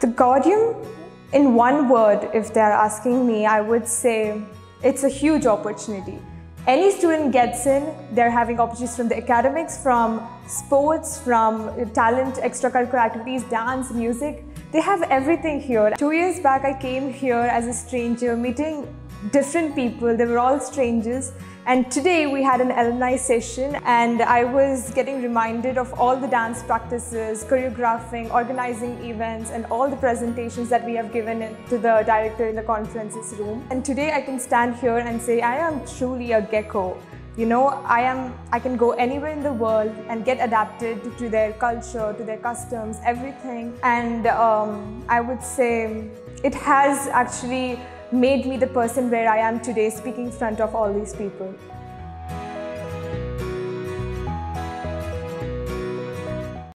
The Gaudium, in one word, if they're asking me, I would say it's a huge opportunity. Any student gets in, they're having opportunities from the academics, from sports, from talent, extracurricular activities, dance, music. They have everything here. Two years back, I came here as a stranger, meeting different people. They were all strangers. And today we had an alumni session and I was getting reminded of all the dance practices, choreographing, organizing events and all the presentations that we have given to the director in the conferences room. And today I can stand here and say I am truly a gecko. You know, I am I can go anywhere in the world and get adapted to their culture, to their customs, everything. And um, I would say it has actually made me the person where I am today speaking in front of all these people.